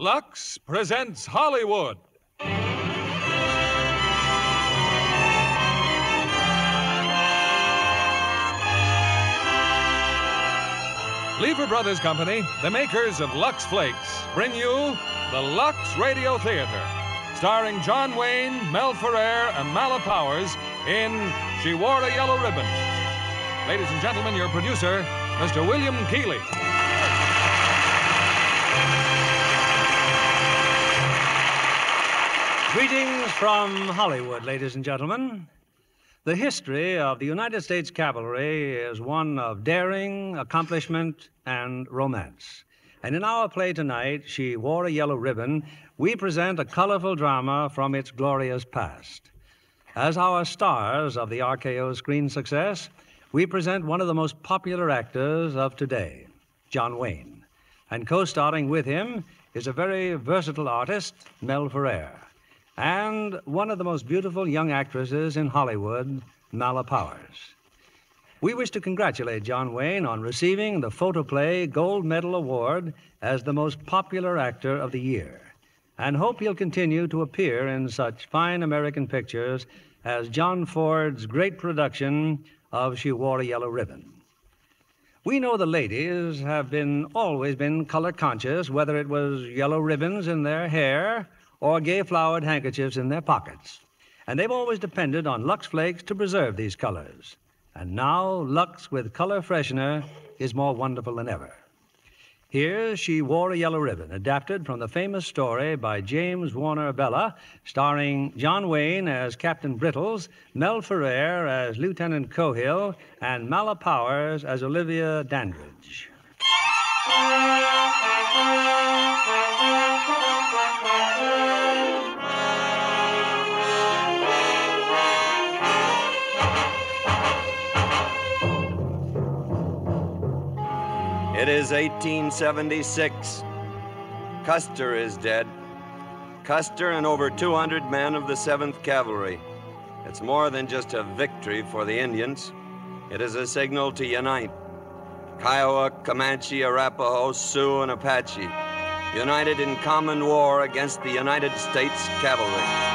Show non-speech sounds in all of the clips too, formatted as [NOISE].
Lux presents Hollywood. Lever Brothers Company, the makers of Lux Flakes, bring you the Lux Radio Theater, starring John Wayne, Mel Ferrer, and Mala Powers in She Wore a Yellow Ribbon. Ladies and gentlemen, your producer, Mr. William Keighley. Greetings from Hollywood, ladies and gentlemen. The history of the United States cavalry is one of daring, accomplishment, and romance. And in our play tonight, She Wore a Yellow Ribbon, we present a colorful drama from its glorious past. As our stars of the RKO screen success, we present one of the most popular actors of today, John Wayne. And co starring with him is a very versatile artist, Mel Ferrer and one of the most beautiful young actresses in Hollywood, Mala Powers. We wish to congratulate John Wayne on receiving the Photoplay Gold Medal Award as the most popular actor of the year, and hope he'll continue to appear in such fine American pictures as John Ford's great production of She Wore a Yellow Ribbon. We know the ladies have been always been color conscious, whether it was yellow ribbons in their hair or gay flowered handkerchiefs in their pockets. And they've always depended on Lux Flakes to preserve these colors. And now, Lux with color freshener is more wonderful than ever. Here, she wore a yellow ribbon, adapted from the famous story by James Warner Bellah, starring John Wayne as Captain Brittles, Mel Ferrer as Lieutenant Cohill, and Mala Powers as Olivia Dandridge. It is 1876. Custer is dead. Custer and over 200 men of the 7th Cavalry. It's more than just a victory for the Indians. It is a signal to unite. Kiowa, Comanche, Arapaho, Sioux, and Apache, united in common war against the United States Cavalry.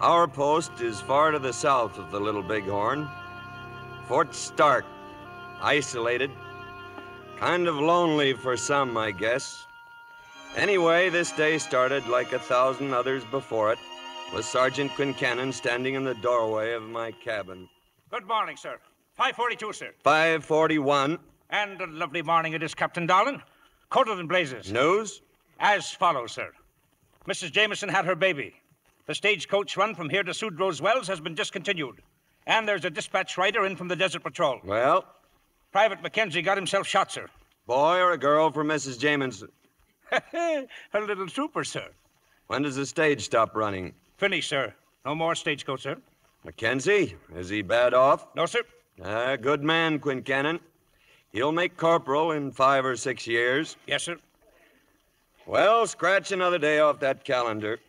Our post is far to the south of the Little Bighorn. Fort Stark, isolated, kind of lonely for some, I guess. Anyway, this day started like a thousand others before it, with Sergeant Quincannon standing in the doorway of my cabin. Good morning, sir. 542, sir. 541. And a lovely morning it is, Captain Darlin. Coated in blazes. News? As follows, sir. Mrs. Jameson had her baby. The stagecoach run from here to Sudrow's Wells has been discontinued. And there's a dispatch rider in from the Desert Patrol. Well, Private Mackenzie got himself shot, sir. boy or a girl for Mrs. Jameson? [LAUGHS] a little trooper, sir. When does the stage stop running? Finish, sir. No more stagecoach, sir. Mackenzie, is he bad off? No, sir. A good man, Quincannon. He'll make corporal in five or six years. Yes, sir. Well, scratch another day off that calendar.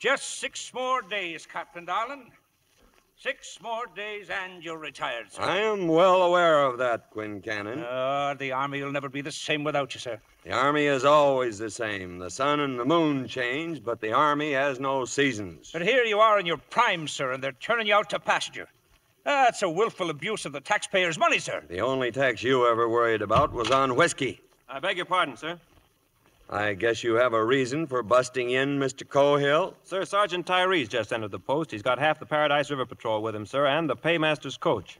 Just six more days, Captain Darlin. Six more days and you're retired, sir. I am well aware of that, Quincannon. Uh, the Army will never be the same without you, sir. the Army is always the same. The sun and the moon change, but the Army has no seasons. But here you are in your prime, sir, and they're turning you out to pasture. That's a willful abuse of the taxpayers' money, sir. The only tax you ever worried about was on whiskey. I beg your pardon, sir. I guess you have a reason for busting in, Mr. Cohill. Sir, Sergeant Tyree's just entered the post. He's got half the Paradise River Patrol with him, sir, and the paymaster's coach.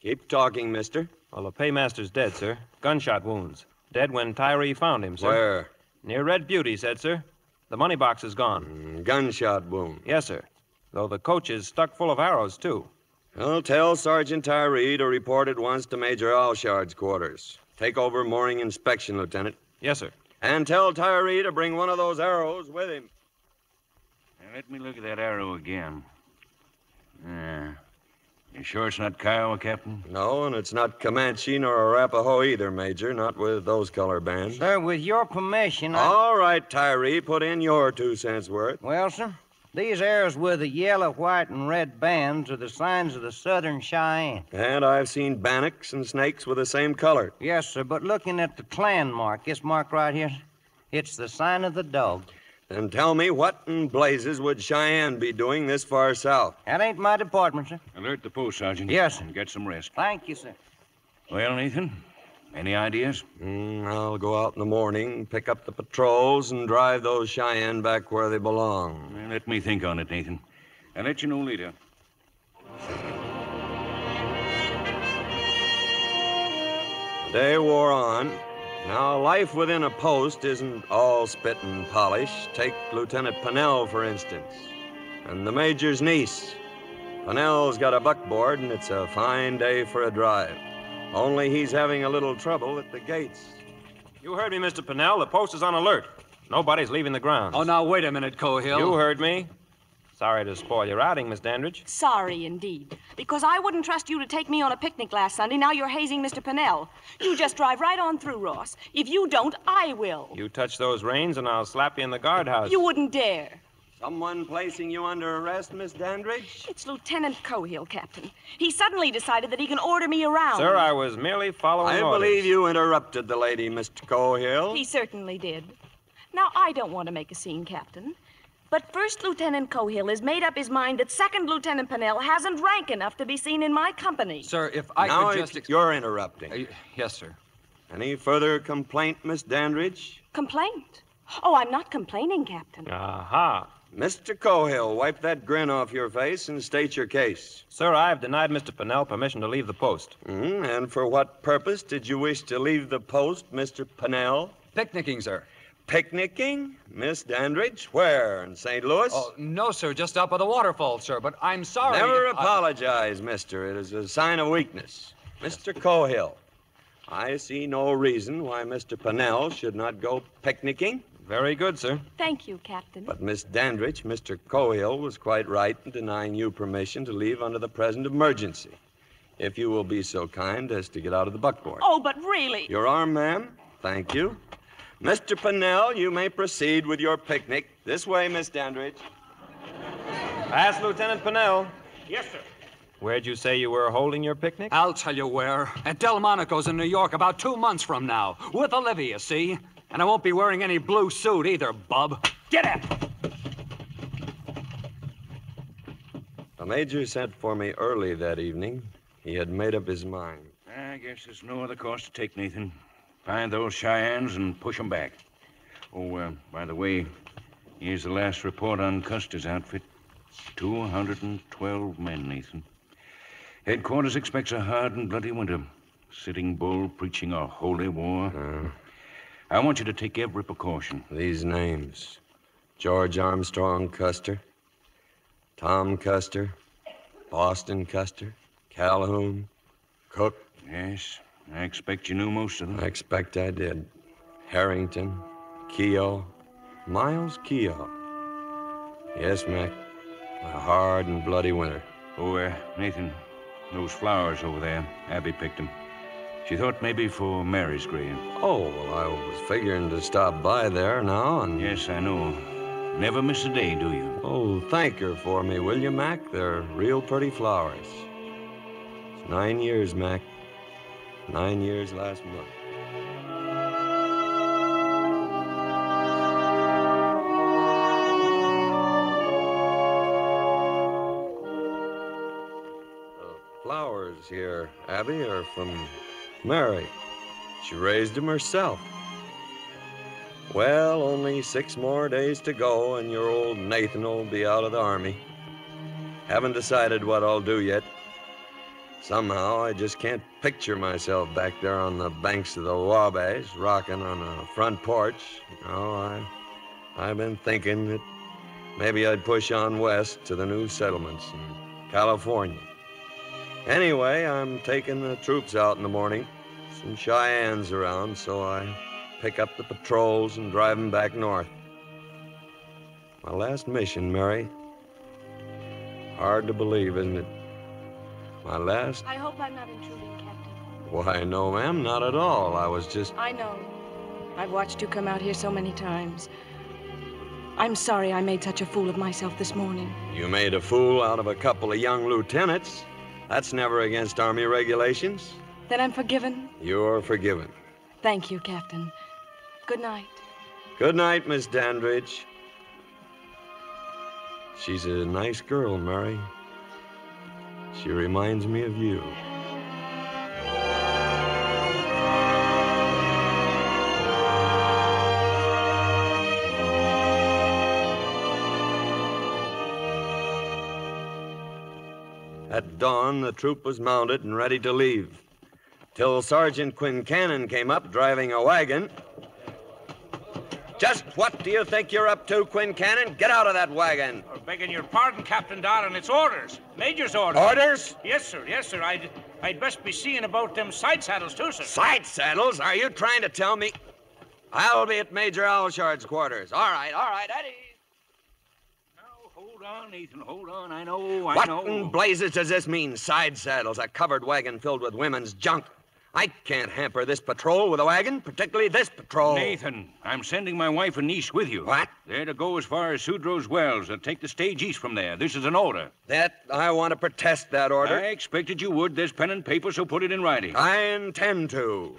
Keep talking, mister. Well, the paymaster's dead, sir. Gunshot wounds. Dead when Tyree found him, sir. Where? Near Red Beauty, said, sir. The money box is gone. Mm, Gunshot wound. Yes, sir. Though the coach is stuck full of arrows, too. Well, tell Sergeant Tyree to report at once to Major Allshard's quarters. Take over mooring inspection, Lieutenant. Yes, sir. And tell Tyree to bring one of those arrows with him. Now, let me look at that arrow again. Yeah. You sure it's not Kiowa, Captain? No, and it's not Comanche nor Arapaho either, Major. Not with those color bands. Sir, with your permission, I... All right, Tyree, put in your two cents worth. Well, sir, These arrows with the yellow, white, and red bands are the signs of the Southern Cheyenne. And I've seen bannocks and snakes with the same color. Yes, sir, but looking at the clan mark, this mark right here, it's the sign of the dog. Then tell me what in blazes would Cheyenne be doing this far south? That ain't my department, sir. Alert the post, Sergeant. Yes, sir. And get some rest. Thank you, sir. Well, Nathan, any ideas? Mm, I'll go out in the morning, pick up the patrols, and drive those Cheyenne back where they belong. Well, let me think on it, Nathan. I'll let you know later. The day wore on. Now, life within a post isn't all spit and polish. Take Lieutenant Pennell, for instance, and the Major's niece. Pennell's got a buckboard, and it's a fine day for a drive. Only he's having a little trouble at the gates. You heard me, Mr. Pennell. The post is on alert. Nobody's leaving the grounds. Oh, now, wait a minute, Cohill. You heard me. Sorry to spoil your outing, Miss Dandridge. Sorry indeed. Because I wouldn't trust you to take me on a picnic last Sunday. Now you're hazing Mr. Pennell. You just drive right on through, Ross. If you don't, I will. You touch those reins, and I'll slap you in the guardhouse. You wouldn't dare. Someone placing you under arrest, Miss Dandridge? It's Lieutenant Cohill, Captain. He suddenly decided that he can order me around. Sir, I was merely following I orders. believe you interrupted the lady, Mr. Cohill. He certainly did. Now, I don't want to make a scene, Captain. But First Lieutenant Cohill has made up his mind that Second Lieutenant Pennell hasn't rank enough to be seen in my company. Sir, if I now could just. Ex- you're interrupting. Uh, yes, sir. Any further complaint, Miss Dandridge? Complaint? Oh, I'm not complaining, Captain. Aha. Mr. Cohill, wipe that grin off your face and state your case. Sir, I have denied Mr. Pennell permission to leave the post. Hmm, and for what purpose did you wish to leave the post, Mr. Pennell? Picnicking, sir. Picnicking? Miss Dandridge? Where? In St. Louis? Oh, no, sir. Just up by the waterfall, sir. But I'm sorry. Never if I- apologize, mister. It is a sign of weakness. Mr. Cohill, I see no reason why Mr. Pennell should not go picnicking. Very good, sir. Thank you, Captain. But Miss Dandridge, Mr. Cohill was quite right in denying you permission to leave under the present emergency. If you will be so kind as to get out of the buckboard. Oh, but really. Your arm, ma'am. Thank you. Mr. Pennell, you may proceed with your picnic. This way, Miss Dandridge. Pass Lieutenant Pennell. Yes, sir. Where'd you say you were holding your picnic? I'll tell you where. At Delmonico's in New York about two months from now. With Olivia, see? And I won't be wearing any blue suit either, bub. Get up! The major sent for me early that evening. He had made up his mind. I guess there's no other course to take, Nathan. Find those Cheyennes and push 'em back. Oh, uh, by the way, here's the last report on Custer's outfit. 212 men, Nathan. Headquarters expects a hard and bloody winter. Sitting Bull preaching a holy war. I want you to take every precaution. These names George Armstrong Custer, Tom Custer, Boston Custer, Calhoun, Cook. Yes, I expect you knew most of them. I expect I did. Harrington, Keogh, Miles Keogh. Yes, Mac. A hard and bloody winter. Oh, uh, Nathan, those flowers over there, Abby picked them. She thought maybe for Mary's grave. Oh, well, I was figuring to stop by there now and. Yes, I know. Never miss a day, do you? Oh, thank her for me, will you, Mac? They're real pretty flowers. It's nine years, Mac. Nine years last month. The flowers here, Abby, are from Mary. She raised him herself. Well, only six more days to go, and your old Nathan will be out of the army. Haven't decided what I'll do yet. Somehow, I just can't picture myself back there on the banks of the Wabash, rocking on a front porch. No, I, I've been thinking that maybe I'd push on west to the new settlements in California. Anyway, I'm taking the troops out in the morning. Some Cheyennes around, so I pick up the patrols and drive them back north. My last mission, Mary. Hard to believe, isn't it? My last? I hope I'm not intruding, Captain. Why, no, ma'am, not at all. I was just. I know. I've watched you come out here so many times. I'm sorry I made such a fool of myself this morning. You made a fool out of a couple of young lieutenants. That's never against Army regulations. Then I'm forgiven. You're forgiven. Thank you, Captain. Good night. Good night, Miss Dandridge. She's a nice girl, Mary. She reminds me of you. At dawn, the troop was mounted and ready to leave. Till Sergeant Quincannon came up driving a wagon. Just what do you think you're up to, Quincannon? Get out of that wagon. Oh, begging your pardon, Captain Darlin, it's orders. Major's orders. Orders? Yes, sir. Yes, sir. I'd, I'd best be seeing about them side saddles, too, sir. Side saddles? Are you trying to tell me? I'll be at Major Allshard's quarters. All right, all right, Eddie. Hold on, Nathan. Hold on. I know. I What know. in blazes does this mean? Side saddles, a covered wagon filled with women's junk. I can't hamper this patrol with a wagon, particularly this patrol. Nathan, I'm sending my wife and niece with you. What? They're to go as far as Sudrow's Wells and take the stage east from there. This is an order. That I want to protest that order. I expected you would. There's pen and paper, so put it in writing. I intend to.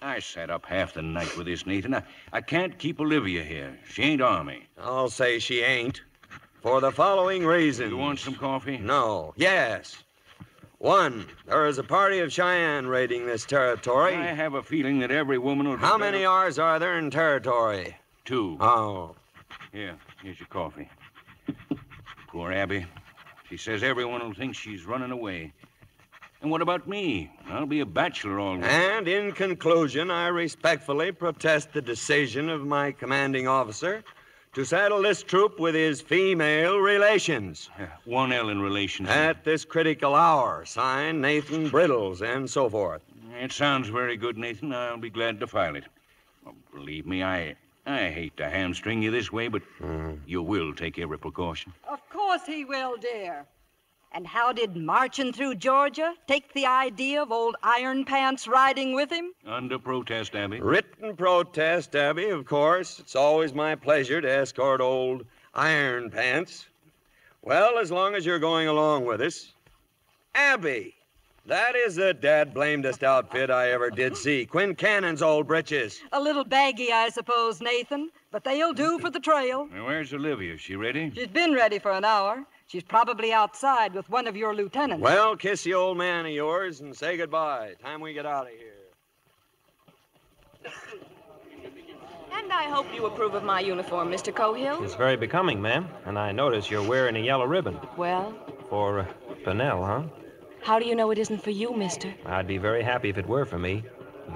I sat up half the night with this, Nathan. I, I can't keep Olivia here. She ain't army. I'll say she ain't. For the following reasons. You want some coffee? No. Yes. One, there is a party of Cheyenne raiding this territory. I have a feeling that every woman will. How many R's are there in territory? Two. Oh. Here, here's your coffee. Poor Abby. She says everyone will think she's running away. And what about me? I'll be a bachelor all right. And in conclusion, I respectfully protest the decision of my commanding officer to saddle this troop with his female relations. Yeah, One L in relation. At this critical hour, signed Nathan Brittles, and so forth. It sounds very good, Nathan. I'll be glad to file it. Well, believe me, I I hate to hamstring you this way, but hmm. you will take every precaution. Of course he will, dear. And how did marching through Georgia take the idea of old Iron Pants riding with him? Under protest, Abby. Written protest, Abby, of course. It's always my pleasure to escort old Iron Pants. Well, as long as you're going along with us. Abby, that is the dad blamedest outfit I ever did see. Quincannon's old britches. A little baggy, I suppose, Nathan, but they'll do for the trail. Now, where's Olivia? Is she ready? She's been ready for an hour. She's probably outside with one of your lieutenants. Well, kiss the old man of yours and say goodbye. Time we get out of here. And I hope you approve of my uniform, Mr. Cohill. It's very becoming, ma'am. And I notice you're wearing a yellow ribbon. Well, For uh, Pennell, huh? how do you know it isn't for you, mister? I'd be very happy if it were for me.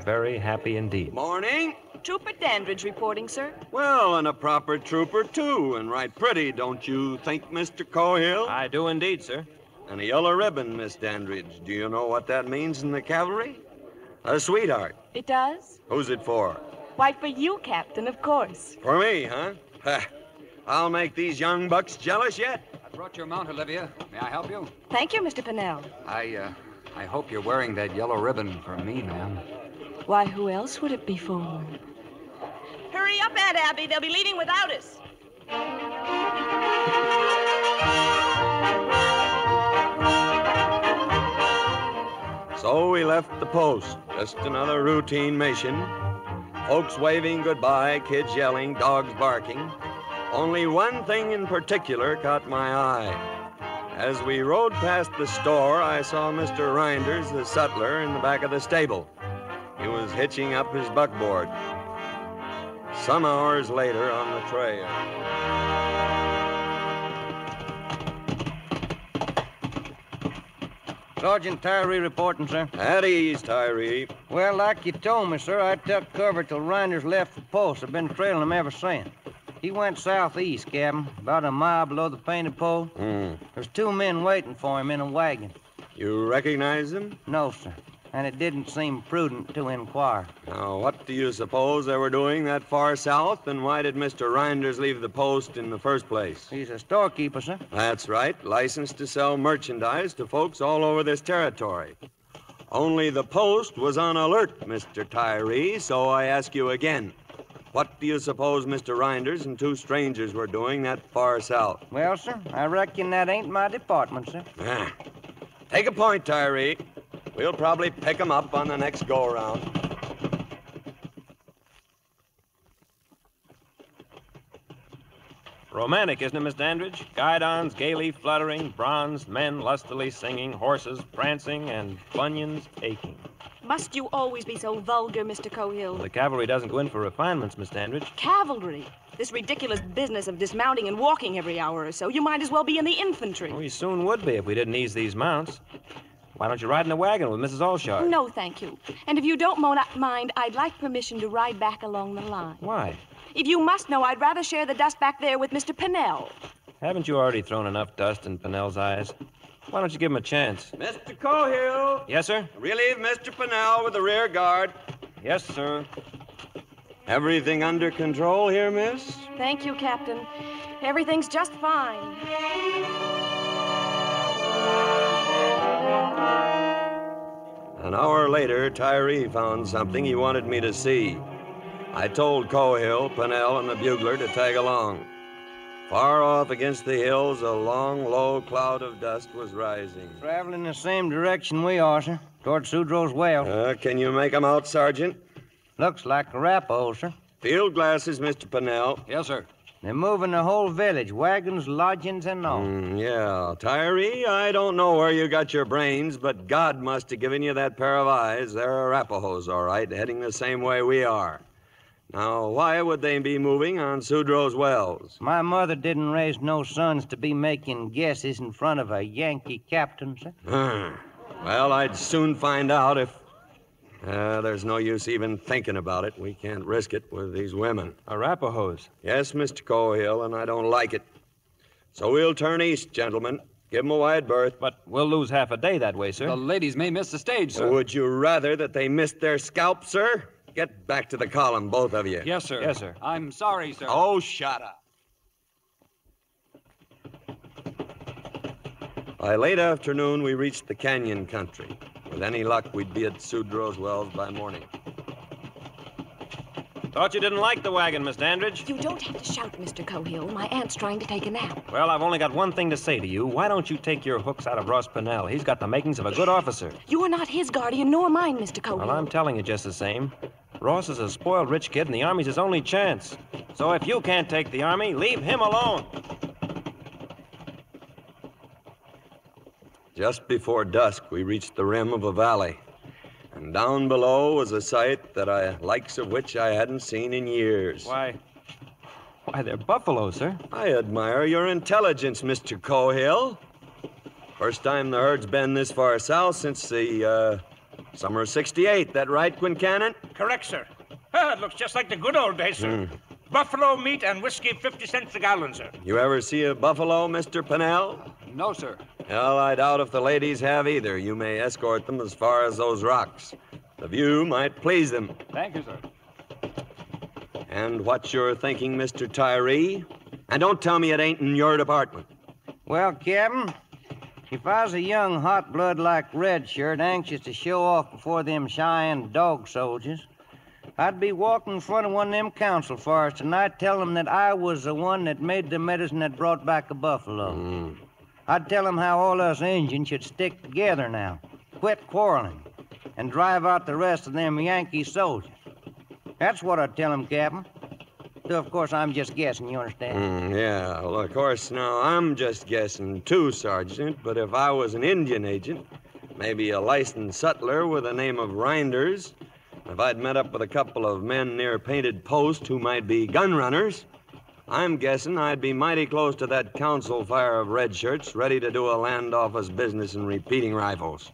Very happy indeed. Morning. Trooper Dandridge reporting, sir. Well, and a proper trooper, too, and right pretty, don't you think, Mr. Cohill? I do indeed, sir. And a yellow ribbon, Miss Dandridge. Do you know what that means in the cavalry? A sweetheart. It does? Who's it for? Why, for you, Captain, of course. For me, huh? Ha. I'll make these young bucks jealous yet. I brought your mount, Olivia. May I help you? Thank you, Mr. Pennell. I, uh, I hope you're wearing that yellow ribbon for me, ma'am. Why, who else would it be for? Hurry up, Aunt Abby. They'll be leaving without us. So we left the post. Just another routine mission. Folks waving goodbye, kids yelling, dogs barking. Only one thing in particular caught my eye. As we rode past the store, I saw Mr. Reinders, the sutler, in the back of the stable. He was hitching up his buckboard. Some hours later on the trail. Sergeant Tyree reporting, sir. At ease, Tyree. Well, like you told me, sir, I took cover till Reinders left the post. I've been trailing him ever since. He went southeast, Captain, about a mile below the painted pole. Hmm. There's two men waiting for him in a wagon. You recognize him? No, sir. And it didn't seem prudent to inquire. Now, what do you suppose they were doing that far south, and why did Mr. Reinders leave the post in the first place? He's a storekeeper, sir. That's right, licensed to sell merchandise to folks all over this territory. Only the post was on alert, Mr. Tyree, so I ask you again. What do you suppose Mr. Reinders and two strangers were doing that far south? Well, sir, I reckon that ain't my department, sir. Ah. Take a point, Tyree. We'll probably pick 'em up on the next go around. Romantic, isn't it, Miss Dandridge? Guidons gaily fluttering, bronzed men lustily singing, horses prancing, and bunions aching. Must you always be so vulgar, Mr. Cohill? The cavalry doesn't go in for refinements, Miss Dandridge. Cavalry. This ridiculous business of dismounting and walking every hour or so. You might as well be in the infantry. We soon would be if we didn't ease these mounts. Why don't you ride in the wagon with Mrs. Allshard? No, thank you. And if you don't mind, I'd like permission to ride back along the line. Why? If you must know, I'd rather share the dust back there with Mr. Pennell. Haven't you already thrown enough dust in Pennell's eyes? Why don't you give him a chance? Mr. Cohill, Yes, sir? relieve Mr. Pennell with the rear guard. Yes, sir. Everything under control here, miss? Thank you, Captain. Everything's just fine. An hour later, Tyree found something he wanted me to see. I told Cohill, Pennell, and the bugler to tag along. Far off against the hills, a long, low cloud of dust was rising. Traveling the same direction we are, sir, toward Sudrow's well. Uh, can you make 'em out, Sergeant? Looks like Arapaho, sir. Field glasses, Mr. Pennell. Yes, sir. They're moving the whole village, wagons, lodgings, and all. Mm, yeah, Tyree, I don't know where you got your brains, but God must have given you that pair of eyes. They're Arapahoes, all right, heading the same way we are. Now, why would they be moving on Sudrow's Wells? My mother didn't raise no sons to be making guesses in front of a Yankee captain, sir. Hmm. well, I'd soon find out if. Uh, there's no use even thinking about it. We can't risk it with these women. Arapahoes. Yes, Mr. Cohill, and I don't like it. So we'll turn east, gentlemen. Give 'em a wide berth. But we'll lose half a day that way, sir. The ladies may miss the stage, sir. Would you rather that they missed their scalp, sir? Get back to the column, both of you. Yes, sir. Yes, sir. I'm sorry, sir. Oh, shut up. By late afternoon, we reached the canyon country. With any luck, we'd be at Sudrow's Wells by morning. Thought you didn't like the wagon, Miss Dandridge. You don't have to shout, Mr. Cohill. My aunt's trying to take a nap. Well, I've only got one thing to say to you. Why don't you take your hooks out of Ross Pennell? He's got the makings of a good officer. You are not his guardian nor mine, Mr. Cohill. Well, I'm telling you just the same. Ross is a spoiled rich kid, and the Army's his only chance. So if you can't take the Army, leave him alone. Just before dusk, we reached the rim of a valley. And down below was a sight that I likes of which I hadn't seen in years. Why, why, they're buffalo, sir. I admire your intelligence, Mr. Cohill. First time the herd's been this far south since the uh, summer of 68. That right, Quincannon? Correct, sir. Ah, it looks just like the good old days, sir. Buffalo meat and whiskey 50 cents a gallon, sir. You ever see a buffalo, Mr. Pennell? No, sir. Well, I doubt if the ladies have either. You may escort them as far as those rocks. The view might please them. Thank you, sir. And what you're thinking, Mr. Tyree? And don't tell me it ain't in your department. Well, Captain, if I was a young hot blood like Red Shirt anxious to show off before them Cheyenne dog soldiers, I'd be walking in front of one of them council fires tonight telling them that I was the one that made the medicine that brought back a buffalo. Hmm. I'd tell them how all us Injuns should stick together now, quit quarreling, and drive out the rest of them Yankee soldiers. That's what I'd tell them, Captain. Though, of course, I'm just guessing, you understand? Mm, yeah, well, of course, now I'm just guessing too, Sergeant, but if I was an Indian agent, maybe a licensed sutler with the name of Reinders, if I'd met up with a couple of men near Painted Post who might be gun runners, I'm guessing I'd be mighty close to that council fire of red shirts, ready to do a land office business in repeating rifles.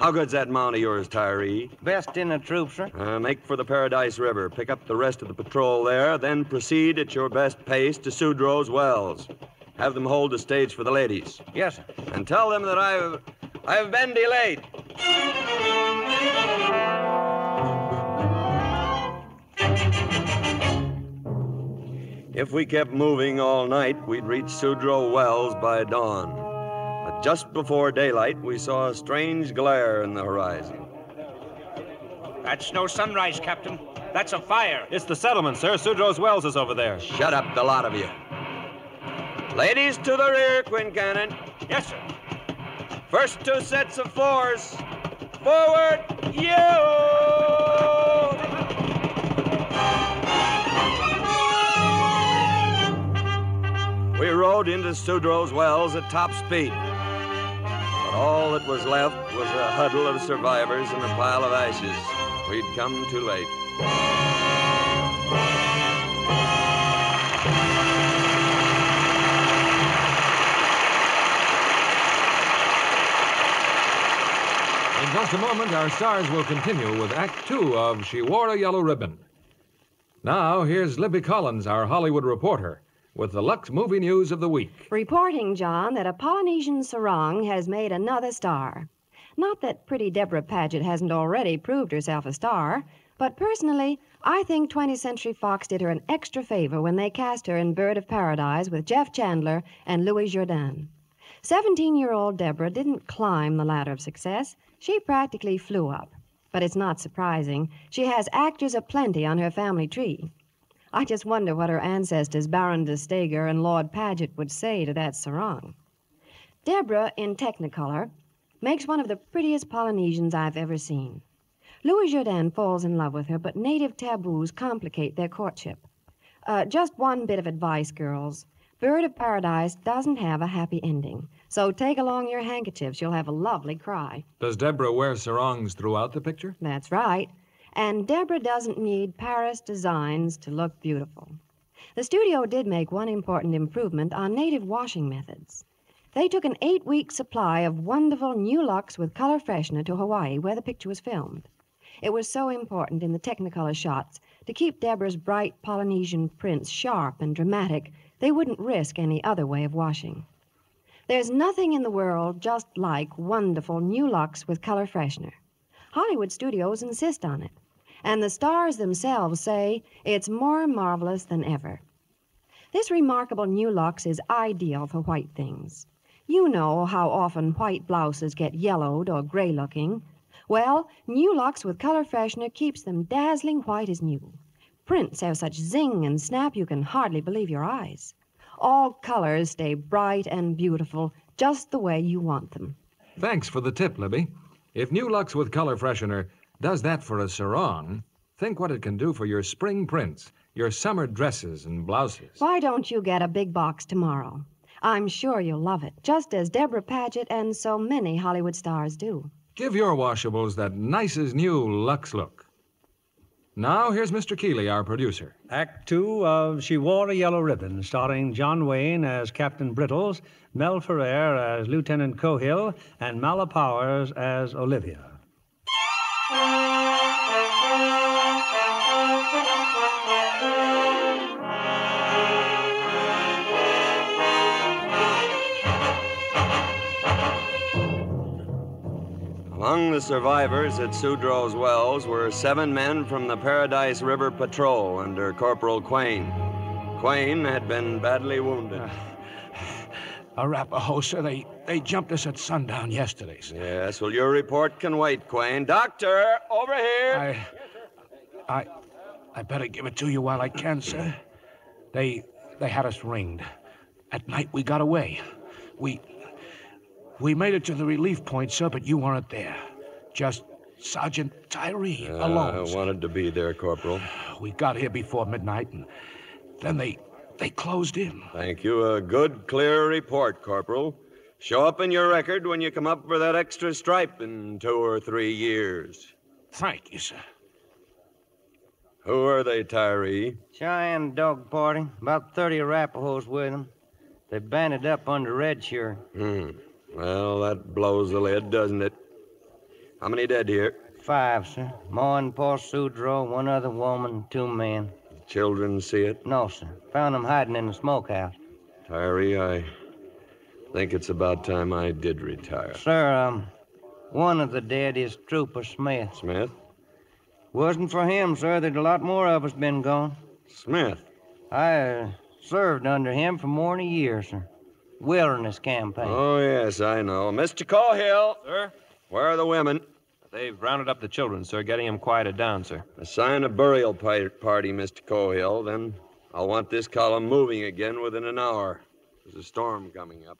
How good's that mount of yours, Tyree? Best in the troop, sir. Uh, make for the Paradise River. Pick up the rest of the patrol there, then proceed at your best pace to Sudrow's Wells. Have them hold the stage for the ladies. Yes, sir. And tell them that I've I've been delayed. If we kept moving all night, we'd reach Sudrow Wells by dawn. But just before daylight, we saw a strange glare in the horizon. That's no sunrise, Captain. That's a fire. It's the settlement, sir. Sudrow's Wells is over there. Shut up, the lot of you. Ladies to the rear, Quincannon. Yes, sir. First two sets of fours. Forward, you! We rode into Sudrow's Wells at top speed. But all that was left was a huddle of survivors and a pile of ashes. We'd come too late. In just a moment, our stars will continue with Act Two of She Wore a Yellow Ribbon. Now, here's Libby Collins, our Hollywood reporter, with the Lux movie news of the week. Reporting, John, that a Polynesian sarong has made another star. Not that pretty Deborah Paget hasn't already proved herself a star, but personally, I think 20th Century Fox did her an extra favor when they cast her in Bird of Paradise with Jeff Chandler and Louis Jourdan. 17 year old Deborah didn't climb the ladder of success, she practically flew up. But it's not surprising. She has actors aplenty on her family tree. I just wonder what her ancestors, Baron de Stager and Lord Paget, would say to that sarong. Deborah, in Technicolor, makes one of the prettiest Polynesians I've ever seen. Louis Jourdan falls in love with her, but native taboos complicate their courtship. Uh, just one bit of advice, girls. Bird of Paradise doesn't have a happy ending, so take along your handkerchiefs. You'll have a lovely cry. Does Deborah wear sarongs throughout the picture? That's right. And Deborah doesn't need Paris designs to look beautiful. The studio did make one important improvement on native washing methods. They took an eight week supply of wonderful new Lux with color freshener to Hawaii, where the picture was filmed. It was so important in the Technicolor shots to keep Deborah's bright Polynesian prints sharp and dramatic, they wouldn't risk any other way of washing. There's nothing in the world just like wonderful new Lux with color freshener. Hollywood studios insist on it, and the stars themselves say it's more marvelous than ever. This remarkable new Lux is ideal for white things. You know how often white blouses get yellowed or gray looking. Well, New Lux with color freshener keeps them dazzling white as new. Prints have such zing and snap you can hardly believe your eyes. All colors stay bright and beautiful, just the way you want them. Thanks for the tip, Libby. If New Lux with color freshener does that for a sarong, think what it can do for your spring prints, your summer dresses and blouses. Why don't you get a big box tomorrow? I'm sure you'll love it, just as Deborah Paget and so many Hollywood stars do. Give your washables that nice as new Lux look. Now, here's Mr. Keighley, our producer. Act two of She Wore a Yellow Ribbon, starring John Wayne as Captain Brittles, Mel Ferrer as Lieutenant Cohill, and Mala Powers as Olivia. Among the survivors at Sudrow's Wells were seven men from the Paradise River Patrol under Corporal Quain. Quain had been badly wounded. [LAUGHS] Arapaho, sir, they, they jumped us at sundown yesterday, sir. Yes, well, your report can wait, Quayne. Doctor, over here. I, I, I better give it to you while I can, sir. They, they had us ringed. At night we got away. We, we made it to the relief point, sir, but you weren't there. Just Sergeant Tyree Uh, alone. I sir. wanted to be there, Corporal. We got here before midnight, and then they, they closed in. Thank you. A good, clear report, Corporal. Show up in your record when you come up for that extra stripe in two or three years. Thank you, sir. Who are they, Tyree? Cheyenne dog party. About 30 Arapahoes with them. They banded up under Red Shirt. Hmm. Well, that blows the lid, doesn't it? How many dead here? Five, sir. Ma and Pa Sudrow, one other woman, two men. Children see it? No, sir. Found them hiding in the smokehouse. Tyree, I think it's about time I did retire. Sir, um, one of the dead is Trooper Smith. Smith? Wasn't for him, sir, there'd a lot more of us been gone. Smith? I uh, served under him for more than a year, sir. Wilderness campaign. Oh, yes, I know. Mr. Cohill. Sir? Where are the women? They've rounded up the children, sir, getting them quieted down, sir. Assign a burial party, Mr. Cohill. Then I'll want this column moving again within an hour. There's a storm coming up.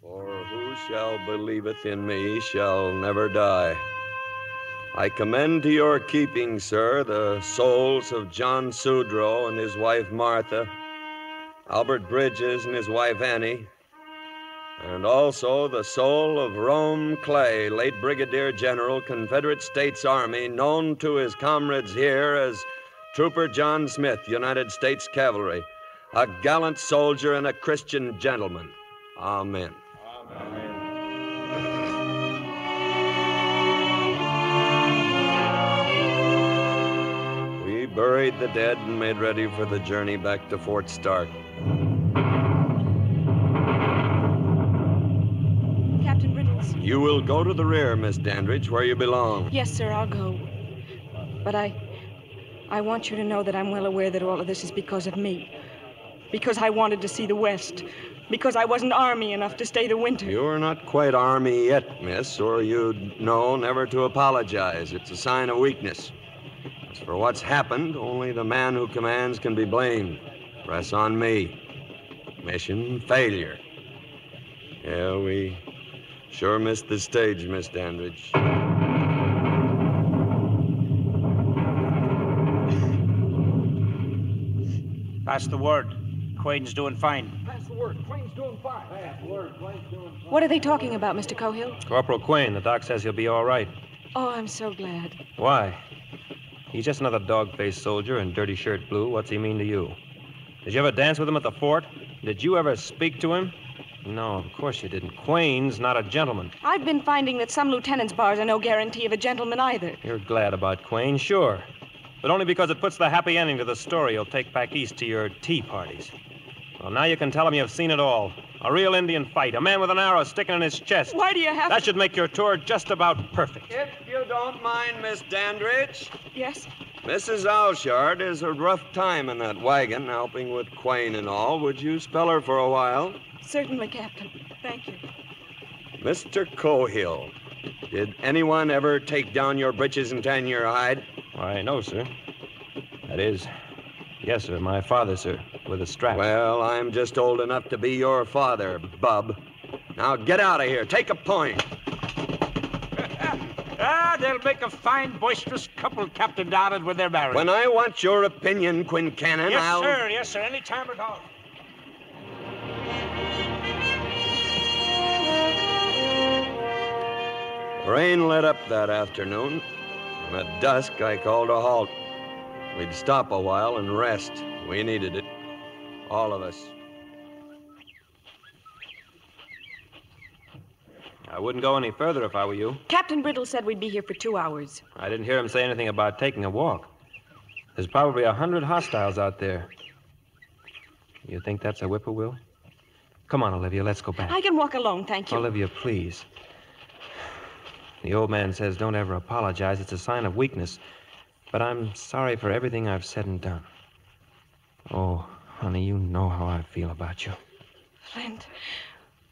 For who shall believeth in me shall never die. I commend to your keeping, sir, the souls of John Sudrow and his wife Martha, Albert Bridges and his wife Annie, and also the soul of Rome Clay, late Brigadier General, Confederate States Army, known to his comrades here as Trooper John Smith, United States Cavalry, a gallant soldier and a Christian gentleman. Amen. We buried the dead and made ready for the journey back to Fort Stark. Captain Brittles. You will go to the rear, Miss Dandridge, where you belong. Yes, sir, I'll go. But I. I want you to know that I'm well aware that all of this is because of me. Because I wanted to see the West. Because I wasn't army enough to stay the winter. You're not quite army yet, miss, or you'd know never to apologize. It's a sign of weakness. As for what's happened, only the man who commands can be blamed. Press on me. Mission failure. Yeah, we sure missed the stage, Miss Dandridge. Pass the word. Quain's doing fine. Pass the word. Quain's doing fine. Pass the word. Quain's doing fine. What are they talking about, Mr. Cohill? Corporal Quayne, the doc says he'll be all right. Oh, I'm so glad. Why? He's just another dog faced soldier in dirty shirt blue. What's he mean to you? Did you ever dance with him at the fort? Did you ever speak to him? No, of course you didn't. Quain's not a gentleman. I've been finding that some lieutenants' bars are no guarantee of a gentleman either. You're glad about Quain, sure. But only because it puts the happy ending to the story you'll take back east to your tea parties. Well, now you can tell him you've seen it all. A real Indian fight, a man with an arrow sticking in his chest. Why do you have That should make your tour just about perfect. If you don't mind, Miss Dandridge. Yes? Mrs. Allshard is a rough time in that wagon, helping with Quain and all. Would you spell her for a while? Certainly, Captain. Thank you. Mr. Cohill, did anyone ever take down your breeches and tan your hide? Why, no, sir. That is, yes, sir, my father, sir, with a strap. Well, I'm just old enough to be your father, bub. Now get out of here. Take a point. Ah, they'll make a fine, boisterous couple, Captain Donald, when they're married. When I want your opinion, Quincannon, yes, I'll. sir. Yes, sir. Any time at all. Rain let up that afternoon, and at dusk I called a halt. We'd stop a while and rest. We needed it. All of us. I wouldn't go any further if I were you. Captain Brittle said we'd be here for two hours. I didn't hear him say anything about taking a walk. There's probably a hundred hostiles out there. You think that's a whippoorwill? Come on, Olivia, let's go back. I can walk alone, thank you. Olivia, please. The old man says don't ever apologize. It's a sign of weakness. But I'm sorry for everything I've said and done. Oh, honey, you know how I feel about you. Flint.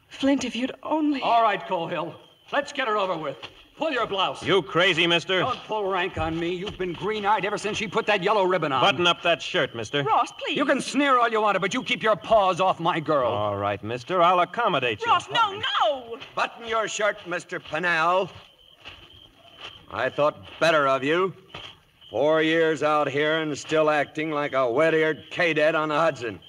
Flint, if you'd only. All right, Cohill. Let's get her over with. Pull your blouse. You crazy, mister? Don't pull rank on me. You've been green eyed ever since she put that yellow ribbon on. Button up that shirt, mister. Ross, please. You can sneer all you want, but you keep your paws off my girl. All right, mister. I'll accommodate you. Ross, no, no! Button your shirt, Mr. Pennell. I thought better of you. Four years out here and still acting like a wet-eared cadet on the Hudson.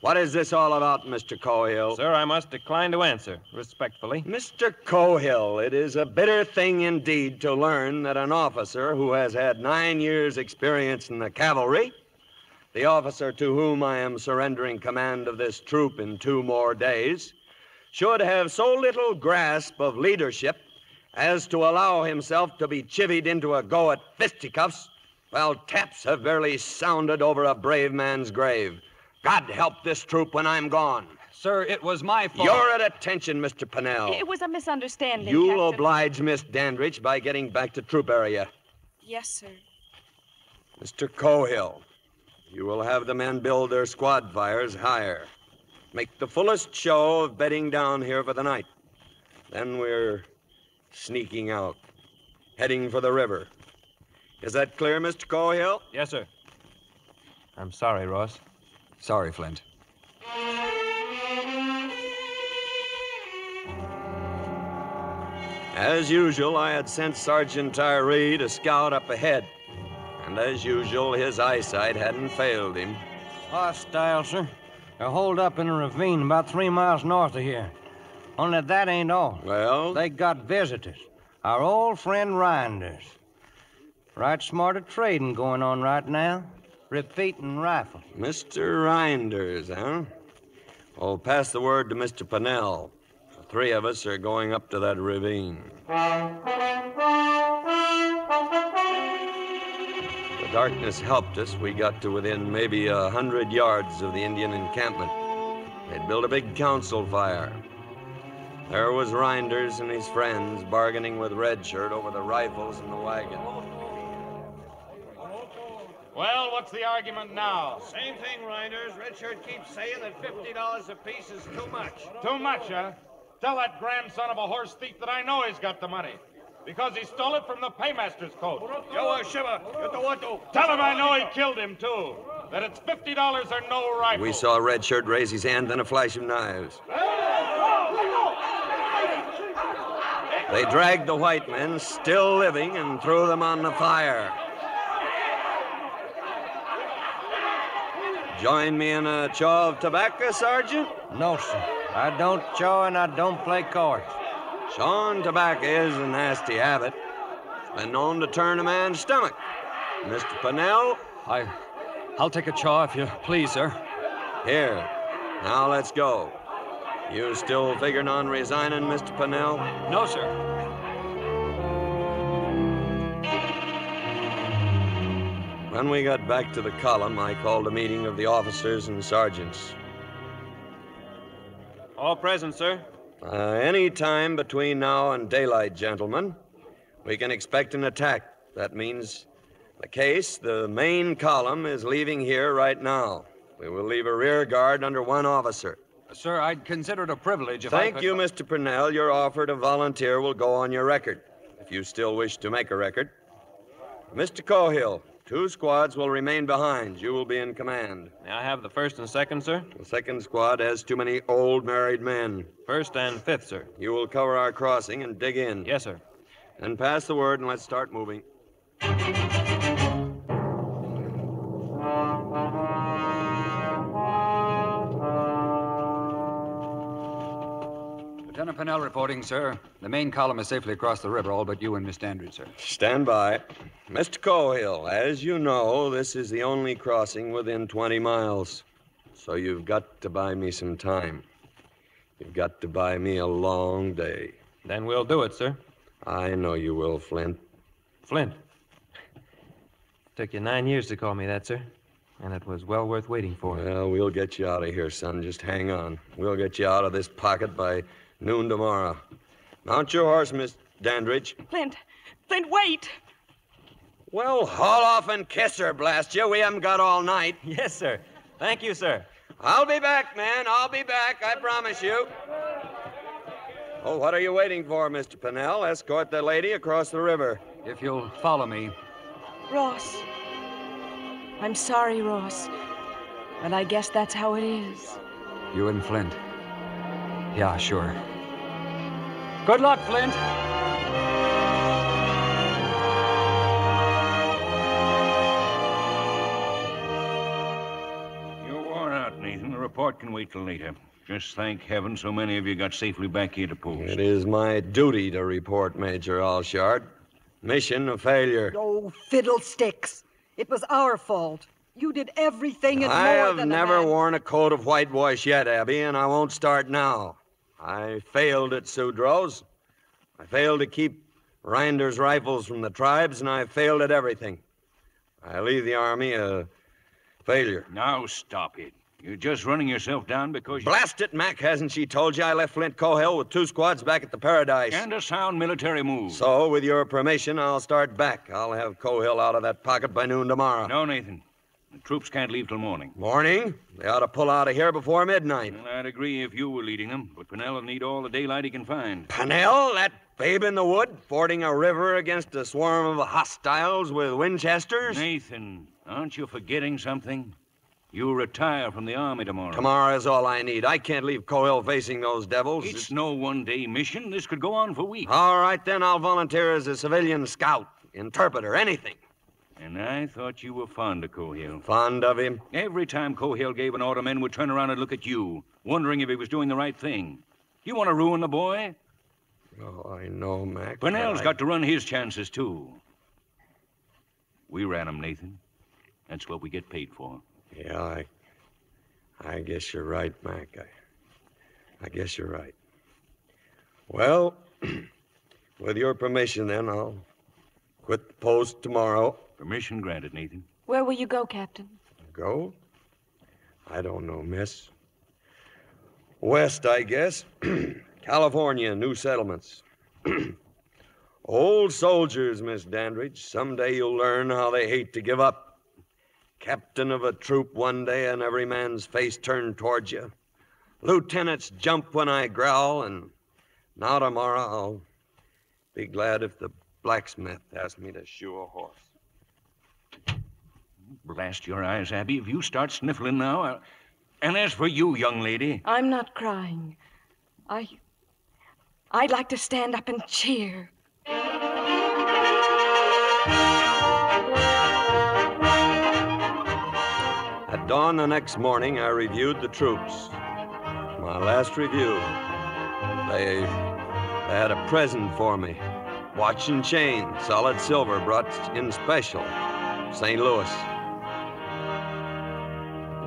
What is this all about, Mr. Cohill? Sir, I must decline to answer, respectfully. Mr. Cohill, it is a bitter thing indeed to learn that an officer who has had nine years' experience in the cavalry, the officer to whom I am surrendering command of this troop in two more days, should have so little grasp of leadership as to allow himself to be chivied into a go at fisticuffs while taps have barely sounded over a brave man's grave. God help this troop when I'm gone. Sir, it was my fault. You're at attention, Mr. Pennell. It was a misunderstanding. You'll Captain. oblige Miss Dandridge by getting back to troop area. Yes, sir. Mr. Cohill, you will have the men build their squad fires higher. make the fullest show of bedding down here for the night. Then we're sneaking out, heading for the river. Is that clear, Mr. Cohill? Yes, sir. I'm sorry, Ross. Sorry, Flint. As usual, I had sent Sergeant Tyree to scout up ahead. And as usual, his eyesight hadn't failed him. Hostile, sir. They're holed up in a ravine about three miles north of here. Only that ain't all. Well? They got visitors. Our old friend Rinders. Right smart of trading going on right now. Repeating rifles. Mr. Rinders, huh? Well, pass the word to Mr. Pennell. The three of us are going up to that ravine. The darkness helped us. We got to within maybe a hundred yards of the Indian encampment. They'd built a big council fire. There was Rinders and his friends bargaining with Redshirt over the rifles and the wagon. Well, what's the argument now? Same thing, Rinders. Redshirt keeps saying that $50 apiece is too much. Too much, huh? Tell that grandson of a horse thief that I know he's got the money. Because he stole it from the paymaster's coat. Yo, uh, Shiva, you do what to? Tell him I know he killed him, too. That it's $50 or no rifle. We saw Redshirt raise his hand, then a flash of knives. They dragged the white men, still living, and threw them on the fire. Join me in a chaw of tobacco, Sergeant? No, sir. I don't chaw and I don't play cards. Chawing tobacco is a nasty habit. It's been known to turn a man's stomach. Mr. Pennell? I. I'll take a chaw if you please, sir. Here. Now let's go. You still figuring on resigning, Mr. Pennell? No, sir. When we got back to the column, I called a meeting of the officers and sergeants. All present, sir. Uh, any time between now and daylight, gentlemen, we can expect an attack. That means the case, the main column, is leaving here right now. We will leave a rear guard under one officer. Sir, I'd consider it a privilege if Thank I could... you, Mr. Pennell. Your offer to volunteer will go on your record, if you still wish to make a record. Mr. Cohill, two squads will remain behind. You will be in command. May I have the first and second, sir? The second squad has too many old married men. First and fifth, sir. You will cover our crossing and dig in. Yes, sir. Then pass the word and let's start moving. Lieutenant Pennell reporting, sir. The main column is safely across the river, all but you and Miss Dandridge, sir. Stand by. Mr. Cohill, as you know, this is the only crossing within 20 miles. So you've got to buy me some time. You've got to buy me a long day. Then we'll do it, sir. I know you will, Flint. Flint. Took you nine years to call me that, sir. And it was well worth waiting for. Well, we'll get you out of here, son. Just hang on. We'll get you out of this pocket by noon tomorrow. Mount your horse, Miss Dandridge. Flint, Flint, wait! Well, haul off and kiss her, blast you. We haven't got all night. [LAUGHS] Yes, sir. Thank you, sir. I'll be back, man. I'll be back, I promise you. Oh, what are you waiting for, Mr. Pennell? Escort the lady across the river. If you'll follow me. Ross. I'm sorry, Ross. But I guess that's how it is. You and Flint. Yeah, sure. Good luck, Flint. You're worn out, Nathan. The report can wait till later. Just thank heaven so many of you got safely back here to post. It is my duty to report, Major Allshard. Mission a failure. Oh, fiddlesticks. It was our fault. You did everything and I more have than a never man- worn a coat of whitewash yet, Abby, and I won't start now. I failed at Sudrow's. I failed to keep Rinders' rifles from the tribes, and I failed at everything. I leave the Army a failure. Now stop it. You're just running yourself down because you... Blast it, Mac. Hasn't she told you I left Flint Cohill with two squads back at the Paradise? And a sound military move. So, with your permission, I'll start back. I'll have Cohill out of that pocket by noon tomorrow. No, Nathan. The troops can't leave till morning. Morning? They ought to pull out of here before midnight. Well, I'd agree if you were leading them, but Pennell will need all the daylight he can find. Pennell, that babe in the wood, fording a river against a swarm of hostiles with Winchesters? Nathan, aren't you forgetting something? You retire from the army tomorrow. Tomorrow is all I need. I can't leave Cohill facing those devils. It's no one day mission. This could go on for weeks. All right, then I'll volunteer as a civilian scout, interpreter, anything. And I thought you were fond of Cohill. Fond of him? Every time Cohill gave an order, men would turn around and look at you, wondering if he was doing the right thing. You want to ruin the boy? Oh, I know, Mac. Pennell's but I- got to run his chances, too. We ran him, Nathan. That's what we get paid for. Yeah, I. I guess you're right, Mac. I, I guess you're right. Well, [CLEARS THROAT] with your permission, then, I'll quit the post tomorrow. Permission granted, Nathan. Where will you go, Captain? Go? I don't know, miss. West, I guess. [CLEARS THROAT] California, new settlements. [CLEARS THROAT] Old soldiers, Miss Dandridge. Someday you'll learn how they hate to give up. Captain of a troop one day and every man's face turned towards you. Lieutenants jump when I growl, and now tomorrow I'll be glad if the blacksmith asks me to shoe a horse. Blast your eyes, Abby. If you start sniffling now. I... And as for you, young lady, I'm not crying. I. I'd like to stand up and cheer. At dawn the next morning, I reviewed the troops. My last review. They, they had a present for me. Watch and chain, solid silver, brought in special. St. Louis.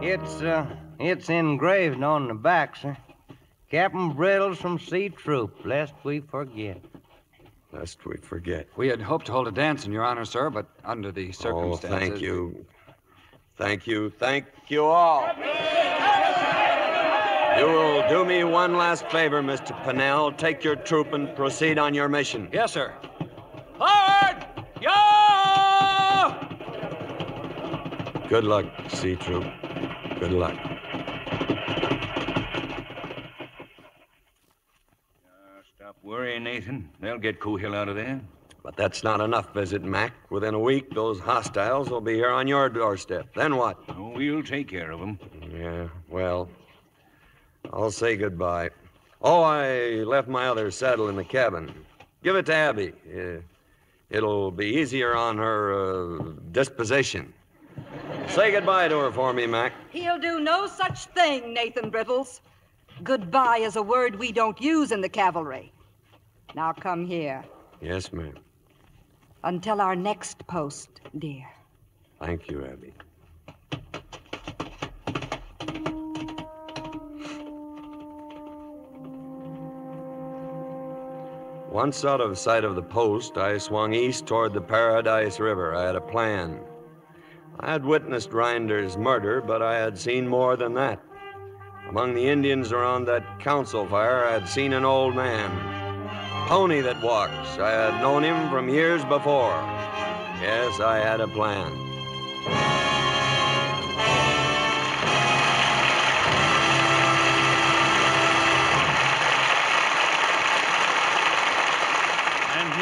It's, uh, it's engraved on the back, sir. Captain Brittles from C Troop, lest we forget. Lest we forget. We had hoped to hold a dance in your honor, sir, but under the circumstances. Oh, circumstances. thank you. Thank you. Thank you all. You will do me one last favor, Mr. Pennell. Take your troop and proceed on your mission. Yes, sir. Good luck, C Troop. Good luck. stop worrying, Nathan. They'll get Cohill out of there. But that's not enough, visit Mac. Within a week, those hostiles will be here on your doorstep. Then what? Oh, we'll take care of them. Yeah, well, I'll say goodbye. Oh, I left my other saddle in the cabin. Give it to Abby. Uh, it'll be easier on her uh, disposition. Say goodbye to her for me, Mac. He'll do no such thing, Nathan Brittles. Goodbye is a word we don't use in the cavalry. Now come here. Yes, ma'am. Until our next post, dear. Thank you, Abby. Once out of sight of the post, I swung east toward the Paradise River. I had a plan. I had witnessed Rinder's murder, but I had seen more than that. Among the Indians around that council fire, I had seen an old man. Pony that walks. I had known him from years before. Yes, I had a plan.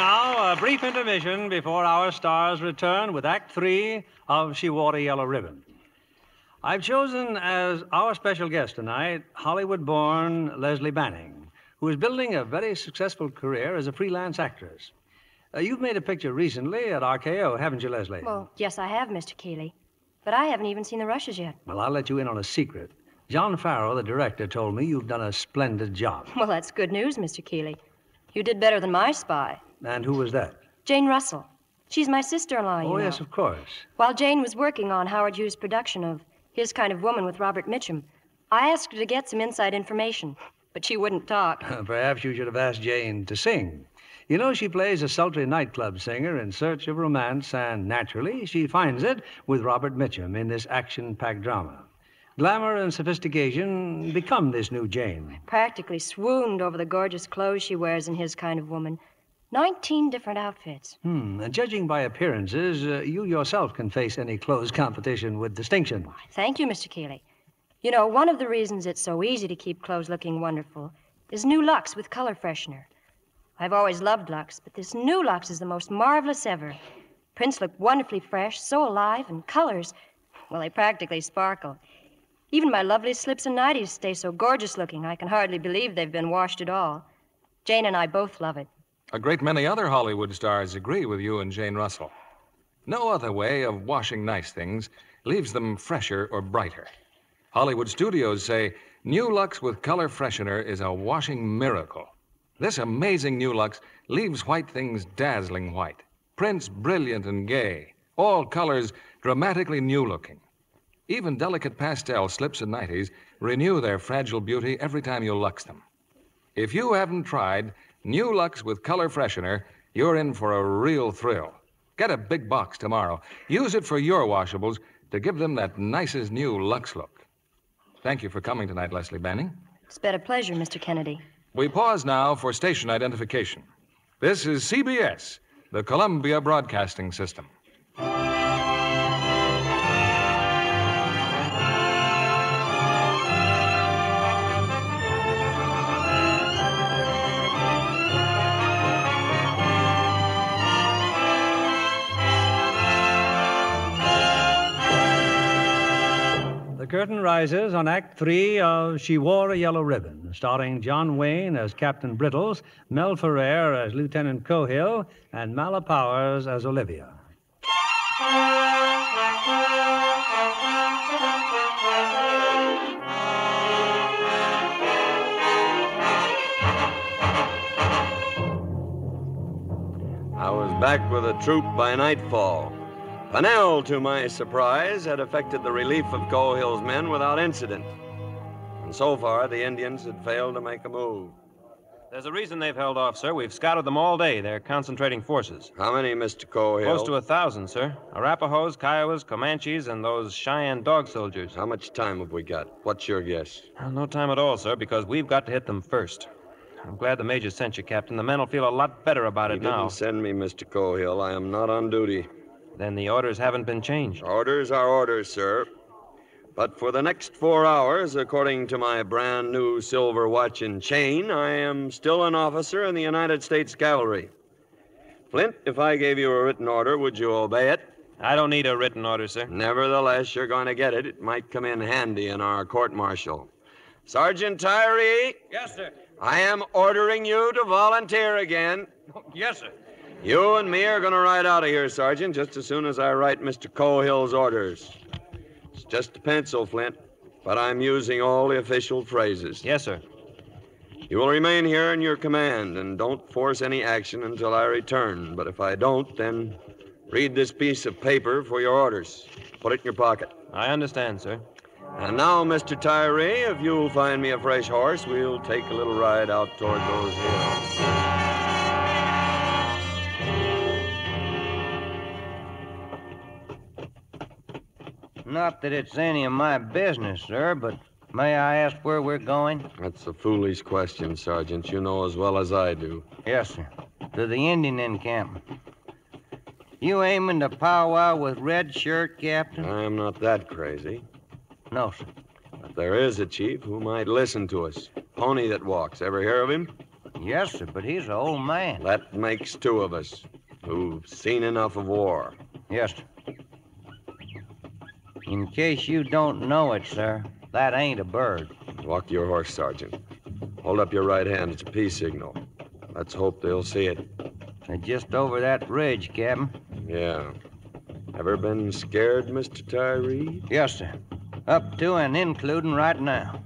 Now, a brief intermission before our stars return with Act Three of She Wore a Yellow Ribbon. I've chosen as our special guest tonight Hollywood born Leslie Banning, who is building a very successful career as a freelance actress. Uh, you've made a picture recently at RKO, haven't you, Leslie? Well, yes, I have, Mr. Keighley. But I haven't even seen the rushes yet. Well, I'll let you in on a secret. John Farrow, the director, told me you've done a splendid job. [LAUGHS] Well, that's good news, Mr. Keighley. You did better than my spy, And who was that? Jane Russell. She's my sister in law, you oh, know. yes, of course. While Jane was working on Howard Hughes' production of His Kind of Woman with Robert Mitchum, I asked her to get some inside information, but she wouldn't talk. [LAUGHS] Perhaps you should have asked Jane to sing. You know, she plays a sultry nightclub singer in search of romance, and naturally, she finds it with Robert Mitchum in this action packed drama. Glamour and sophistication become this new Jane. Practically swooned over the gorgeous clothes she wears in His Kind of Woman. 19 different outfits. Hmm. and Judging by appearances, uh, you yourself can face any clothes competition with distinction. Thank you, Mr. Keighley. You know, one of the reasons it's so easy to keep clothes looking wonderful is new Lux with color freshener. I've always loved Lux, but this new Lux is the most marvelous ever. Prints look wonderfully fresh, so alive, and colors, well, they practically sparkle. Even my lovely slips and nighties stay so gorgeous looking, I can hardly believe they've been washed at all. Jane and I both love it. A great many other Hollywood stars agree with you and Jane Russell. No other way of washing nice things leaves them fresher or brighter. Hollywood studios say New Lux with color freshener is a washing miracle. This amazing New Lux leaves white things dazzling white, prints brilliant and gay, all colors dramatically new looking. Even delicate pastel slips and nighties renew their fragile beauty every time you lux them. If you haven't tried New Lux with color freshener, you're in for a real thrill. Get a big box tomorrow. Use it for your washables to give them that nicest new Lux look. Thank you for coming tonight, Leslie Banning. It's been a pleasure, Mr. Kennedy. We pause now for station identification. This is CBS, the Columbia Broadcasting System. Curtain rises on Act Three of She Wore a Yellow Ribbon, starring John Wayne as Captain Brittles, Mel Ferrer as Lieutenant Cohill, and Mala Powers as Olivia. I was back with a troop by nightfall. Pennell, to my surprise, had effected the relief of Cohill's men without incident. And so far, the Indians had failed to make a move. There's a reason they've held off, sir. We've scouted them all day. They're concentrating forces. How many, Mr. Cohill? Close to a thousand, sir. Arapahoes, Kiowas, Comanches, and those Cheyenne dog soldiers. How much time have we got? What's your guess? Well, no time at all, sir, because we've got to hit them first. I'm glad the Major sent you, Captain. The men will feel a lot better about He it now. didn't send me, Mr. Cohill. I am not on duty. Then the orders haven't been changed. Orders are orders, sir. But for the next four hours, according to my brand new silver watch and chain, I am still an officer in the United States Cavalry. Flint, if I gave you a written order, would you obey it? I don't need a written order, sir. Nevertheless, you're going to get it. It might come in handy in our court martial. Sergeant Tyree, Yes, sir. I am ordering you to volunteer again. Yes, sir. You and me are going to ride out of here, Sergeant, just as soon as I write Mr. Cohill's orders. It's just a pencil, Flint, but I'm using all the official phrases. Yes, sir. You will remain here in your command and don't force any action until I return. But if I don't, then read this piece of paper for your orders. Put it in your pocket. I understand, sir. And now, Mr. Tyree, if you'll find me a fresh horse, we'll take a little ride out toward those hills. Not that it's any of my business, sir, but may I ask where we're going? That's a foolish question, Sergeant. You know as well as I do. Yes, sir. To the Indian encampment. You aiming to powwow with Red Shirt, Captain? I am not that crazy. No, sir. But there is a chief who might listen to us. Pony that walks. Ever hear of him? Yes, sir, but he's an old man. That makes two of us who've seen enough of war. Yes, sir. In case you don't know it, sir, that ain't a bird. Walk your horse, Sergeant. Hold up your right hand. It's a peace signal. Let's hope they'll see it. They're just over that ridge, Captain. Yeah. Ever been scared, Mr. Tyree? Yes, sir. Up to and including right now.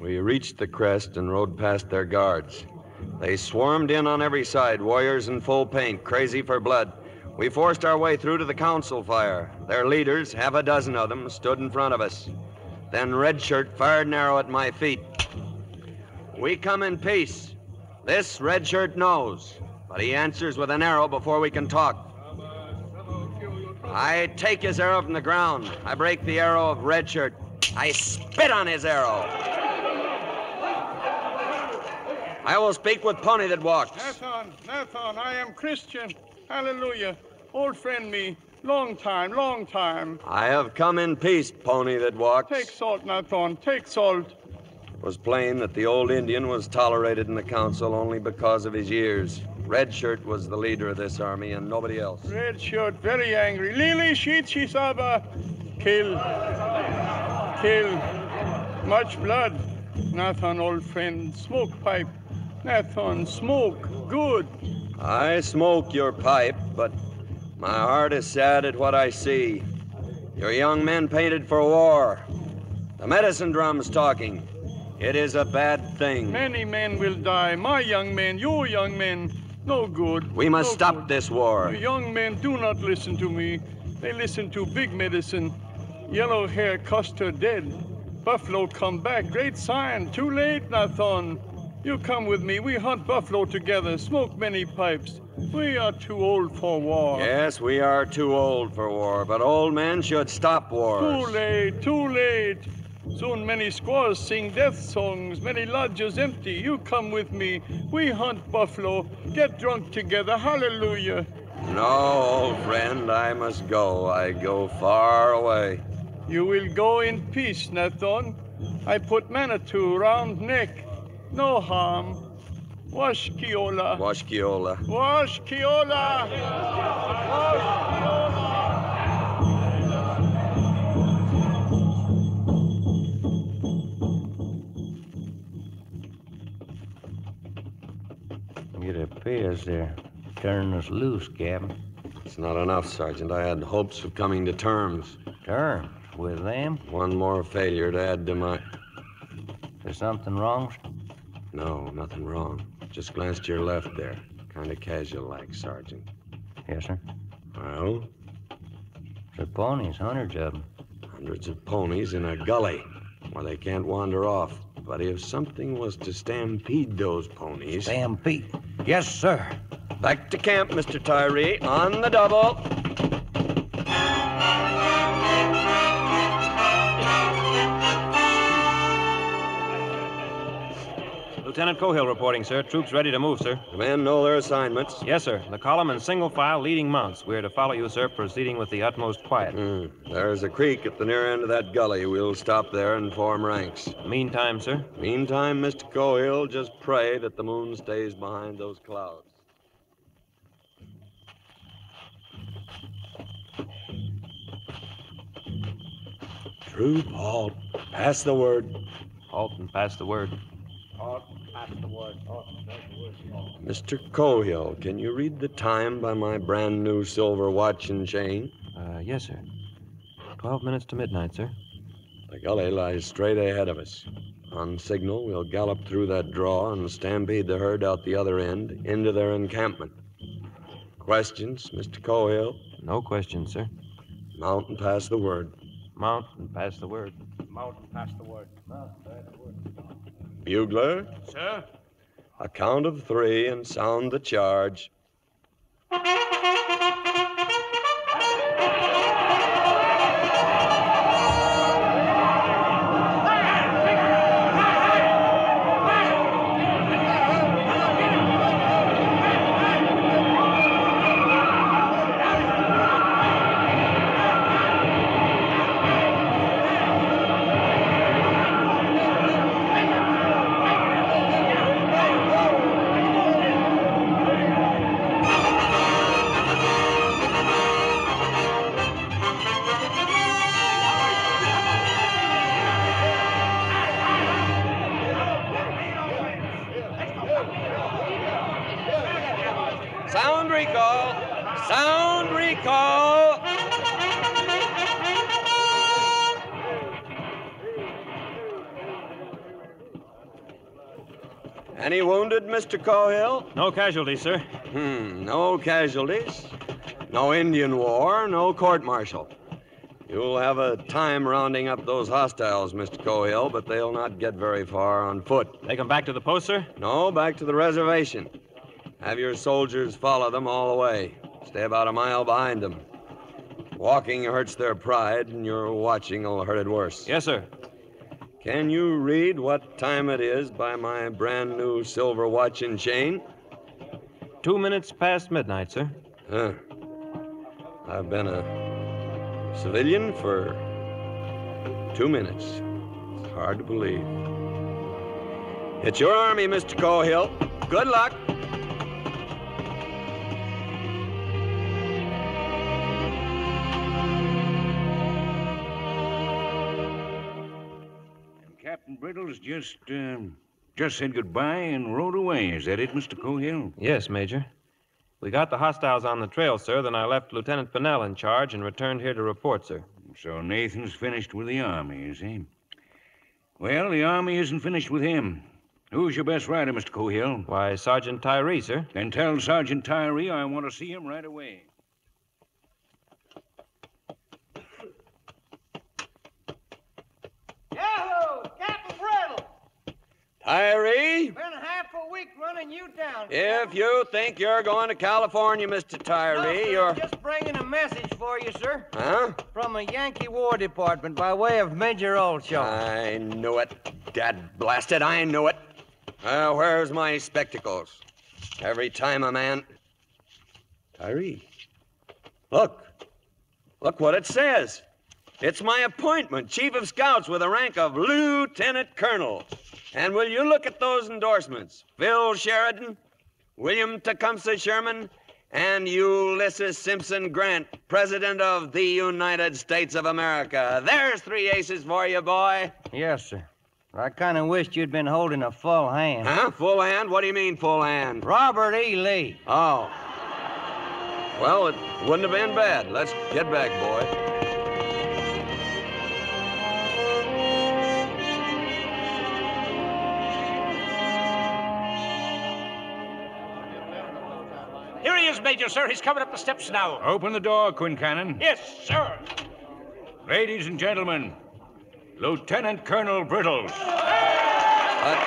We reached the crest and rode past their guards. They swarmed in on every side, warriors in full paint, crazy for blood. We forced our way through to the council fire. Their leaders, half a dozen of them, stood in front of us. Then Red Shirt fired an arrow at my feet. We come in peace. This Red Shirt knows, but he answers with an arrow before we can talk. I take his arrow from the ground. I break the arrow of Red Shirt. I spit on his arrow. I will speak with Pony that walks. Nathan, Nathan, I am Christian. Hallelujah. Old friend me. Long time, long time. I have come in peace, Pony that walks. Take salt, Nathan. Take salt. It was plain that the old Indian was tolerated in the council only because of his years. Red Shirt was the leader of this army and nobody else. Red shirt, very angry. Lily, sheet, shisaba. Kill. Kill. Much blood. Nathan, old friend. Smoke pipe. Nathan, smoke. Good. I smoke your pipe, but my heart is sad at what I see. Your young men painted for war. The medicine drum's talking. It is a bad thing. Many men will die. My young men, your young men. No good. We must no stop good. this war. The young men do not listen to me. They listen to big medicine. Yellow hair Custer dead. Buffalo come back. Great sign. Too late, Nathan. You come with me. We hunt buffalo together. Smoke many pipes. We are too old for war. Yes, we are too old for war, but old men should stop wars. Too late, too late. Soon many squaws sing death songs, many lodges empty. You come with me. We hunt buffalo, get drunk together. Hallelujah. No, old friend, I must go. I go far away. You will go in peace, Nathan. I put Manitou round neck. No harm. Wash Kiola. Wash Kiola. Wash Kiola. It appears they're turning us loose, Captain. It's not enough, Sergeant. I had hopes of coming to terms. Terms? With them? One more failure to add to my. There's something wrong? No, nothing wrong. Just glanced to your left there. Kind of casual like, Sergeant. Yes, sir. Well, The ponies, hundreds of them. hundreds of ponies in a gully where they can't wander off. But if something was to stampede those ponies. Stampede? Yes, sir. Back to camp, Mr. Tyree. On the double. Lieutenant Cohill reporting, sir. Troops ready to move, sir. The men know their assignments. Yes, sir. The column in single file leading mounts. We're to follow you, sir, proceeding with the utmost quiet. Hmm. There's a creek at the near end of that gully. We'll stop there and form ranks. Meantime, sir? Meantime, Mr. Cohill, just pray that the moon stays behind those clouds. Troop, halt. Pass the word. Halt and pass the word. Mr. Cohill, can you read the time by my brand new silver watch and chain? Uh, yes, sir. Twelve minutes to midnight, sir. The gully lies straight ahead of us. On signal, we'll gallop through that draw and stampede the herd out the other end into their encampment. Questions, Mr. Cohill? No questions, sir. Mount and pass the word. Mount and pass the word. Mount and pass the word. Bugler, Sir? a count of three and sound the charge. Mr. Cohill? No casualties, sir. Hmm, no casualties. No Indian war, no court martial. You'll have a time rounding up those hostiles, Mr. Cohill, but they'll not get very far on foot. Take 'em back to the post, sir? No, back to the reservation. Have your soldiers follow them all the way. Stay about a mile behind them. Walking hurts their pride, and your watching will hurt it worse. Yes, sir. Can you read what time it is by my brand new silver watch and chain? Two minutes past midnight, sir. Huh. I've been a civilian for two minutes. It's hard to believe. It's your army, Mr. Cohill. Good luck. Brittles just, um, just said goodbye and rode away. Is that it, Mr. Cohill? Yes, Major. We got the hostiles on the trail, sir. Then I left Lieutenant Pennell in charge and returned here to report, sir. So Nathan's finished with the Army, is he? Well, the Army isn't finished with him. Who's your best rider, Mr. Cohill? Why, Sergeant Tyree, sir. Then tell Sergeant Tyree I want to see him right away. Yahoo! Captain Brittle! Tyree, Been half a week running you down. if you think you're going to California, Mr. Tyree, No, you're. Just bringing a message for you, sir. Huh? From a Yankee War Department by way of Major Allshard. I knew it. Dad blasted, I knew it. Uh, where's my spectacles? Every time a man. Tyree. Look. Look what it says. It's my appointment, Chief of Scouts with the rank of Lieutenant Colonel. And will you look at those endorsements? Phil Sheridan, William Tecumseh Sherman, and Ulysses Simpson Grant, President of the United States of America. There's three aces for you, boy. Yes, sir. I kind of wished you'd been holding a full hand. Huh? Full hand? What do you mean, full hand? Robert E. Lee. Oh. Well, it wouldn't have been bad. Let's get back, boy. Here is, Major, sir. He's coming up the steps now. Open the door, Quincannon. Yes, sir. Ladies and gentlemen, Lieutenant Colonel Brittles. What,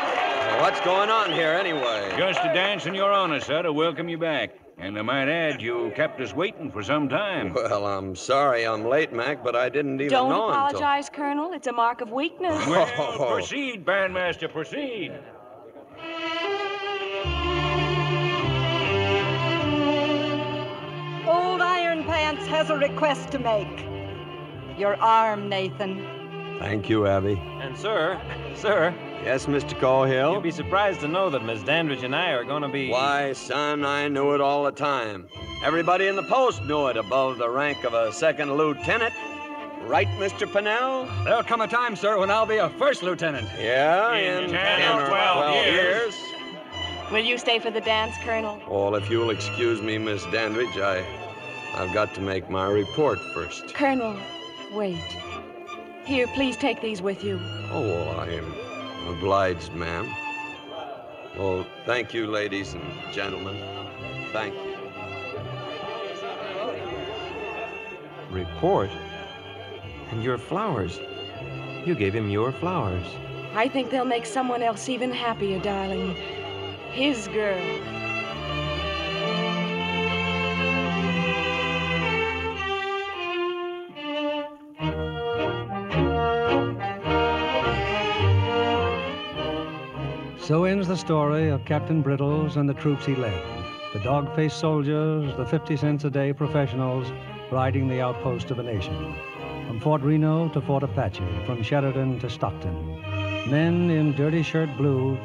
what's going on here, anyway? Just a dance in your honor, sir, to welcome you back. And I might add, you kept us waiting for some time. Well, I'm sorry I'm late, Mac, but I didn't even Don't know apologize, Colonel. It's a mark of weakness. Well, [LAUGHS] Oh. proceed, Bandmaster, proceed. Has a request to make. Your arm, Nathan. Thank you, Abby. And, sir, sir, Yes, Mr. Cohill? you'd be surprised to know that Miss Dandridge and I are going to be. Why, son, I knew it all the time. Everybody in the post knew it above the rank of a second lieutenant. Right, Mr. Pennell? There'll come a time, sir, when I'll be a first lieutenant. Yeah, in, 10 or 12 years. Will you stay for the dance, Colonel? Well, if you'll excuse me, Miss Dandridge, I, I've got to make my report first. Colonel, wait. Here, please take these with you. Oh, I am obliged, ma'am. Well, thank you, ladies and gentlemen. Thank you. Report? And your flowers. You gave him your flowers. I think they'll make someone else even happier, darling. His girl. So ends the story of Captain Brittles and the troops he led. The dog faced soldiers, the 50 cents a day professionals riding the outpost of a nation. From Fort Reno to Fort Apache, from Sheridan to Stockton. Men in dirty shirt blue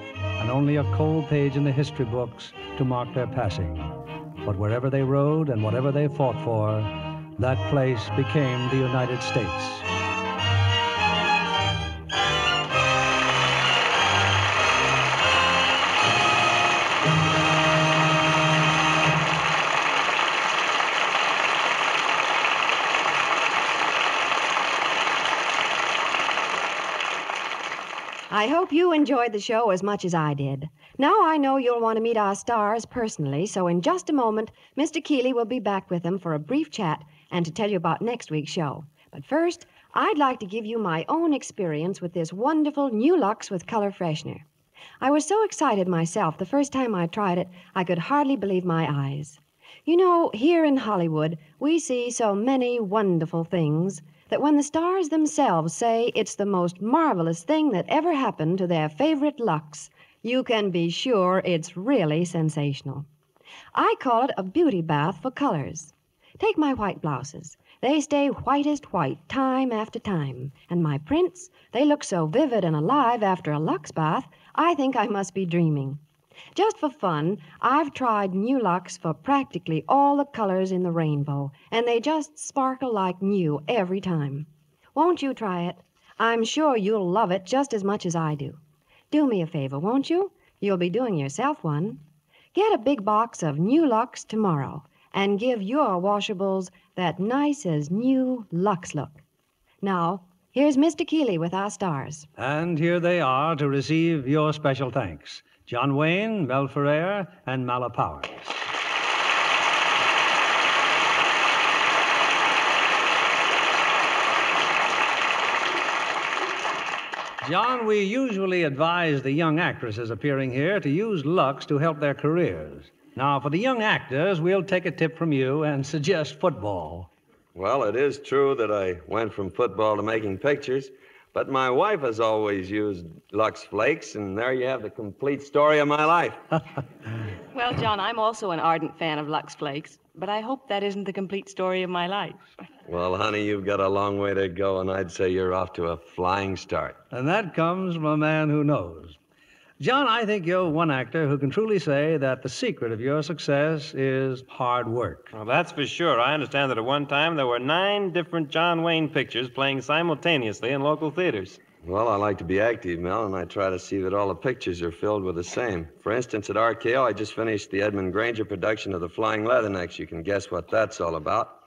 and only a cold page in the history books to mark their passing. But wherever they rode and whatever they fought for, that place became the United States. I hope you enjoyed the show as much as I did. Now I know you'll want to meet our stars personally, so in just a moment, Mr. Keighley will be back with them for a brief chat and to tell you about next week's show. But first, I'd like to give you my own experience with this wonderful new Lux with color freshener. I was so excited myself the first time I tried it, I could hardly believe my eyes. You know, here in Hollywood, we see so many wonderful things that when the stars themselves say it's the most marvelous thing that ever happened to their favorite Lux, you can be sure it's really sensational. I call it a beauty bath for colors. Take my white blouses. They stay whitest white time after time. And my prints, they look so vivid and alive after a Lux bath, I think I must be dreaming. Just for fun, I've tried new Lux for practically all the colors in the rainbow, and they just sparkle like new every time. Won't you try it? I'm sure you'll love it just as much as I do. Do me a favor, won't you? You'll be doing yourself one. Get a big box of new Lux tomorrow and give your washables that nice as new Lux look. Now, here's Mr. Keighley with our stars. And here they are to receive your special thanks John Wayne, Mel Ferrer, and Mala Powers. John, we usually advise the young actresses appearing here to use Lux to help their careers. Now, for the young actors, we'll take a tip from you and suggest football. Well, it is true that I went from football to making pictures, but my wife has always used Lux Flakes, and there you have the complete story of my life. [LAUGHS] Well, John, I'm also an ardent fan of Lux Flakes, but I hope that isn't the complete story of my life. [LAUGHS] well, honey, you've got a long way to go, and I'd say you're off to a flying start. And that comes from a man who knows. John, I think you're one actor who can truly say that the secret of your success is hard work. Well, that's for sure. I understand that at one time there were nine different John Wayne pictures playing simultaneously in local theaters. Well, I like to be active, Mel, and I try to see that all the pictures are filled with the same. For instance, at RKO, I just finished the Edmund Grainger production of The Flying Leathernecks. You can guess what that's all about.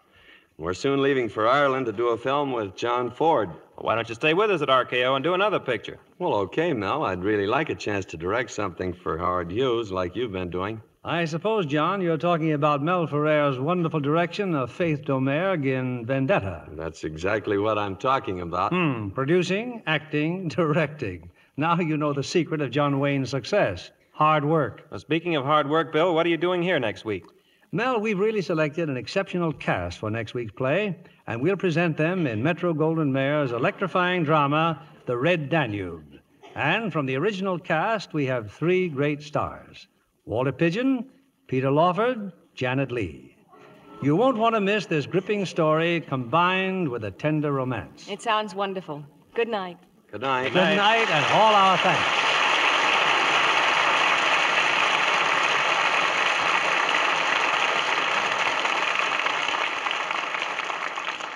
We're soon leaving for Ireland to do a film with John Ford. Why don't you stay with us at RKO and do another picture? Well, okay, Mel. I'd really like a chance to direct something for Howard Hughes like you've been doing. I suppose, John, you're talking about Mel Ferrer's wonderful direction of Faith Domergue in Vendetta. That's exactly what I'm talking about. Hmm, producing, acting, [LAUGHS] directing. Now you know the secret of John Wayne's success hard work. Well, speaking of hard work, Bill, what are you doing here next week? Mel, we've really selected an exceptional cast for next week's play, and we'll present them in Metro Goldwyn Mayer's electrifying drama, The Red Danube. And from the original cast, we have three great stars Walter Pidgeon, Peter Lawford, Janet Leigh. You won't want to miss this gripping story combined with a tender romance. It sounds wonderful. Good night. Good night. Good night, and all our thanks.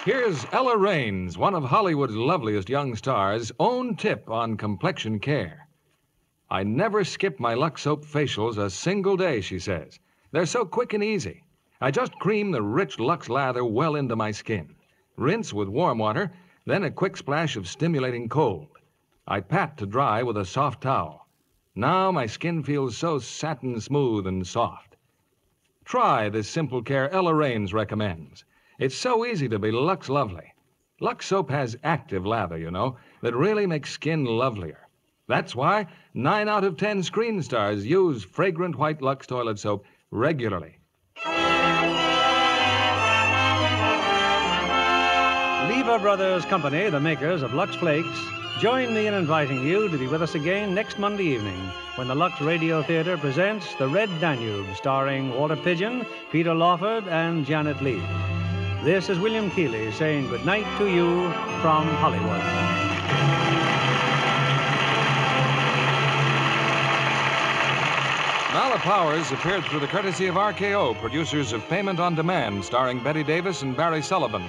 Here's Ella Raines, one of Hollywood's loveliest young stars, own tip on complexion care. I never skip my Lux Soap facials a single day, she says. They're so quick and easy. I just cream the rich Lux lather well into my skin. Rinse with warm water, then a quick splash of stimulating cold. I pat to dry with a soft towel. Now my skin feels so satin smooth and soft. Try this simple care Ella Raines recommends. It's so easy to be Lux Lovely. Lux soap has active lather, you know, that really makes skin lovelier. That's why nine out of ten screen stars use fragrant white Lux toilet soap regularly. Lever Brothers Company, the makers of Lux Flakes, join me in inviting you to be with us again next Monday evening when the Lux Radio Theater presents The Red Danube, starring Walter Pidgeon, Peter Lawford, and Janet Leigh. This is William Keighley saying good night to you from Hollywood. Mala Powers appeared through the courtesy of RKO, producers of Payment on Demand, starring Bette Davis and Barry Sullivan.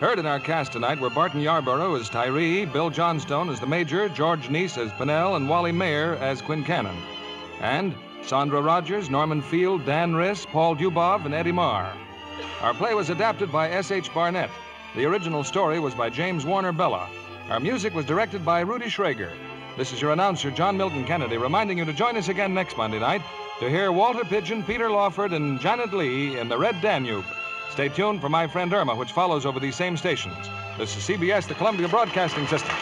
Heard in our cast tonight were Barton Yarborough as Tyree, Bill Johnstone as the Major, George Neise as Pennell, and Wally Maher as Quincannon. And Sandra Rogers, Norman Field, Dan Riss, Paul Dubov, and Eddie Marr. Our play was adapted by S.H. Barnett. The original story was by James Warner Bellah. Our music was directed by Rudy Schrager. This is your announcer, John Milton Kennedy, reminding you to join us again next Monday night to hear Walter Pidgeon, Peter Lawford, and Janet Leigh in The Red Danube. Stay tuned for My Friend Irma, which follows over these same stations. This is CBS, the Columbia Broadcasting System.